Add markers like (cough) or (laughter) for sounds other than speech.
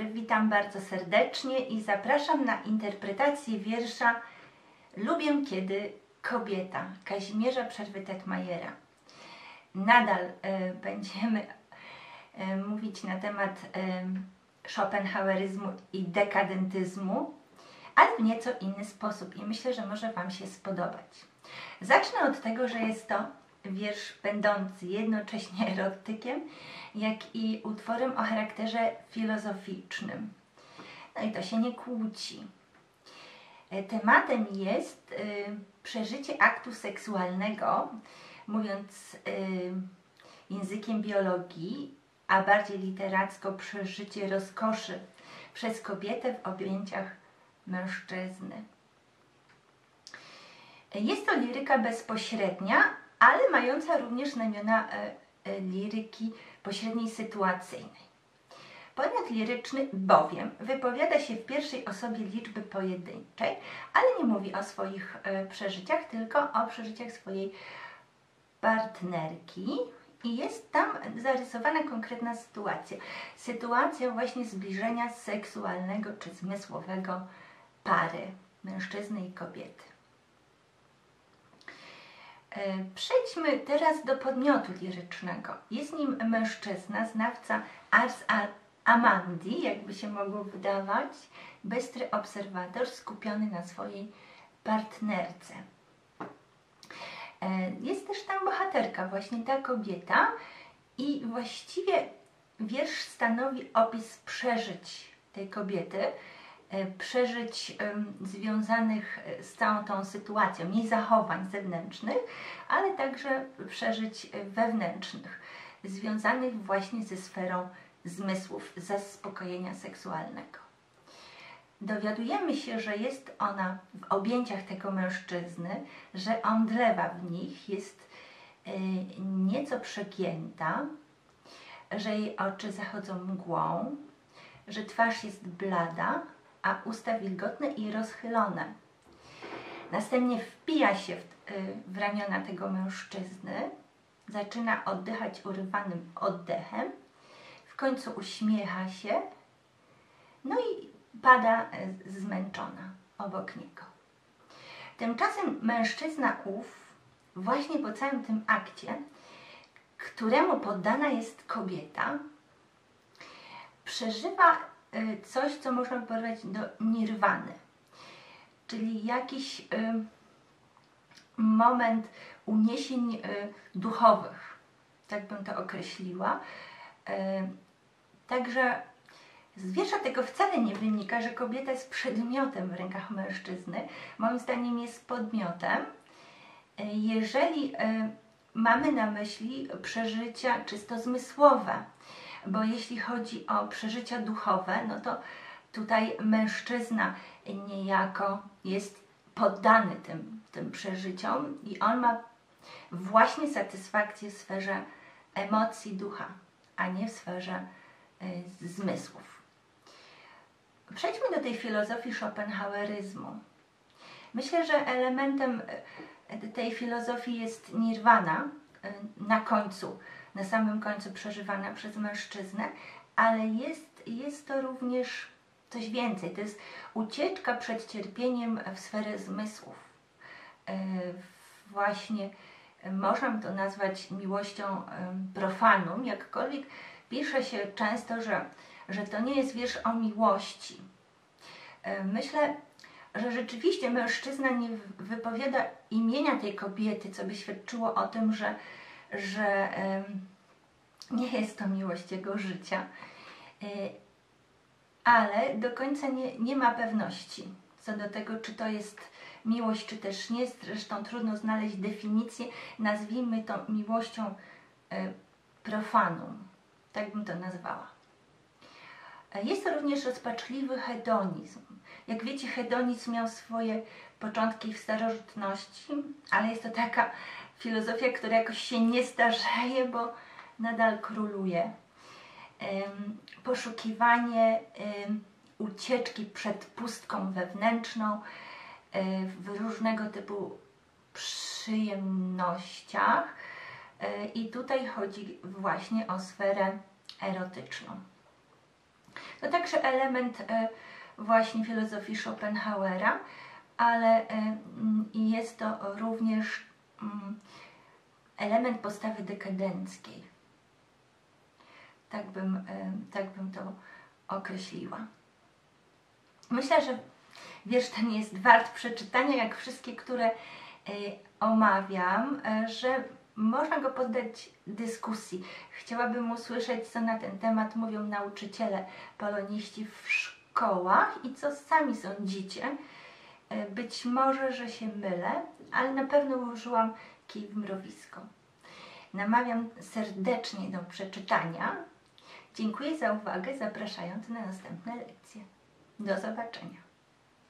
dobry, witam bardzo serdecznie i zapraszam na interpretację wiersza Lubię kiedy kobieta Kazimierza Przerwy-Tetmajera. Nadal y, będziemy y, mówić na temat y, Schopenhaueryzmu i dekadentyzmu, ale w nieco inny sposób i myślę, że może Wam się spodobać. Zacznę od tego, że jest to wiersz będący jednocześnie (laughs) erotykiem, jak i utworem o charakterze filozoficznym. No i to się nie kłóci. E, tematem jest y, przeżycie aktu seksualnego, mówiąc y, językiem biologii, a bardziej literacko przeżycie rozkoszy przez kobietę w objęciach mężczyzny. Jest to liryka bezpośrednia, ale mająca również znamiona e, e, liryki pośredniej sytuacyjnej. Poemat liryczny bowiem wypowiada się w pierwszej osobie liczby pojedynczej, ale nie mówi o swoich e, przeżyciach, tylko o przeżyciach swojej partnerki i jest tam zarysowana konkretna sytuacja. Sytuacja właśnie zbliżenia seksualnego czy zmysłowego pary, mężczyzny i kobiety. E, przejdźmy teraz do podmiotu lirycznego. Jest nim mężczyzna, znawca Ars Amandi, jakby się mogło wydawać, bystry obserwator skupiony na swojej partnerce. E, jest też tam bohaterka, właśnie ta kobieta i właściwie wiersz stanowi opis przeżyć tej kobiety, przeżyć związanych e, z całą tą sytuacją, nie zachowań zewnętrznych, ale także przeżyć wewnętrznych, związanych właśnie ze sferą zmysłów, zaspokojenia seksualnego. Dowiadujemy się, że jest ona w objęciach tego mężczyzny, że omdlewa w nich, jest e, nieco przegięta, że jej oczy zachodzą mgłą, że twarz jest blada, a usta wilgotne i rozchylone. Następnie wpija się w, y, w ramiona tego mężczyzny, zaczyna oddychać urywanym oddechem, w końcu uśmiecha się, no i pada y, zmęczona obok niego. Tymczasem mężczyzna ów, właśnie po całym tym akcie, któremu poddana jest kobieta, przeżywa coś, co można porównać do nirwany, czyli jakiś y, moment uniesień y, duchowych, tak bym to określiła. Także z wiersza tego wcale nie wynika, że kobieta jest przedmiotem w rękach mężczyzny. Moim zdaniem jest podmiotem. Jeżeli mamy na myśli przeżycia czysto zmysłowe, bo jeśli chodzi o przeżycia duchowe, no to tutaj mężczyzna niejako jest poddany tym, tym przeżyciom i on ma właśnie satysfakcję w sferze emocji ducha, a nie w sferze y, zmysłów. Przejdźmy do tej filozofii Schopenhaueryzmu. Myślę, że elementem y, tej filozofii jest nirwana y, na końcu na samym końcu przeżywana przez mężczyznę, ale jest, jest to również coś więcej. To jest ucieczka przed cierpieniem w sferę zmysłów. E, właśnie można to nazwać miłością profanum, jakkolwiek pisze się często, że, że to nie jest wiersz o miłości. E, myślę, że rzeczywiście mężczyzna nie wypowiada imienia tej kobiety, co by świadczyło o tym, że, że nie jest to miłość jego życia, y, ale do końca nie, nie ma pewności co do tego, czy to jest miłość, czy też nie. Zresztą trudno znaleźć definicję. Nazwijmy to miłością y, profanum. Tak bym to nazwała. Jest to również rozpaczliwy hedonizm. Jak wiecie, hedonizm miał swoje początki w starożytności, ale jest to taka filozofia, która jakoś się nie starzeje, bo nadal króluje. Poszukiwanie ucieczki przed pustką wewnętrzną w różnego typu przyjemnościach. I tutaj chodzi właśnie o sferę erotyczną. To także element e, właśnie filozofii Schopenhauera, ale jest to również element postawy dekadenckiej. Tak bym, e, tak bym to określiła. Myślę, że wiersz ten jest wart przeczytania, jak wszystkie, które omawiam, że można go poddać dyskusji. Chciałabym usłyszeć, co na ten temat mówią nauczyciele poloniści w szkołach i co sami sądzicie. E, być może, że się mylę, ale na pewno użyłam kij w mrowisko. Namawiam serdecznie do przeczytania. Dziękuję za uwagę, zapraszając na następne lekcje. Do zobaczenia.